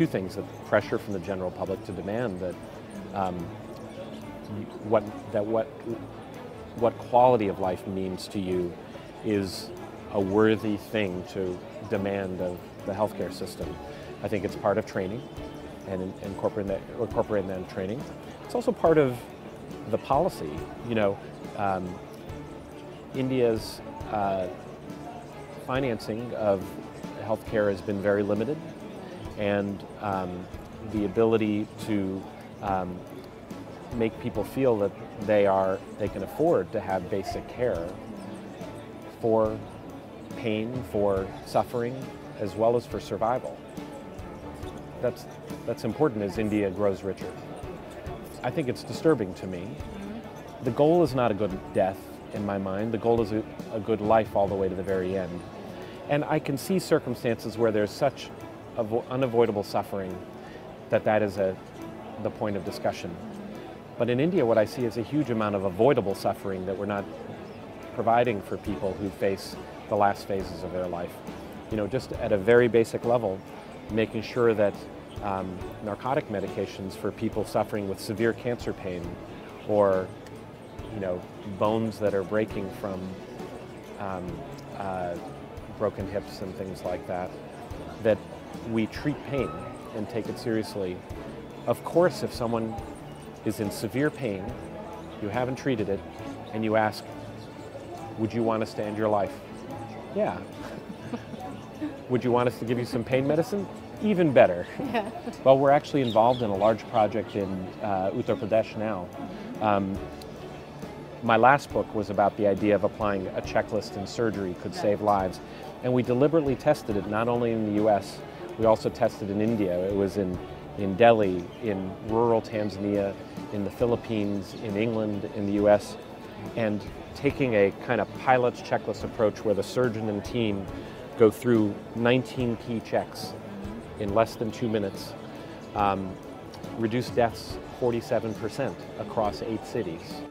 two things: the pressure from the general public to demand that um, what that what what quality of life means to you is a worthy thing to demand of the healthcare system. I think it's part of training and incorporating that, incorporating that in training. It's also part of the policy. You know, um, India's uh, financing of healthcare has been very limited, and um, the ability to um, make people feel that they are they can afford to have basic care for pain, for suffering, as well as for survival. That's that's important as India grows richer. I think it's disturbing to me. The goal is not a good death in my mind. The goal is a, a good life all the way to the very end. And I can see circumstances where there's such unavoidable suffering that that is a, the point of discussion. But in India, what I see is a huge amount of avoidable suffering that we're not providing for people who face the last phases of their life. You know, just at a very basic level, making sure that um, narcotic medications for people suffering with severe cancer pain or, you know, bones that are breaking from um, uh, broken hips and things like that, that we treat pain and take it seriously. Of course, if someone is in severe pain, you haven't treated it, and you ask, would you want us to end your life? Yeah. would you want us to give you some pain medicine? Even better. Yeah. well, we're actually involved in a large project in uh, Uttar Pradesh now. Um, my last book was about the idea of applying a checklist in surgery could yeah. save lives. And we deliberately tested it not only in the US, we also tested in India. It was in in Delhi, in rural Tanzania, in the Philippines, in England, in the US, and taking a kind of pilot's checklist approach where the surgeon and team go through 19 key checks in less than two minutes, um, reduce deaths 47% across eight cities.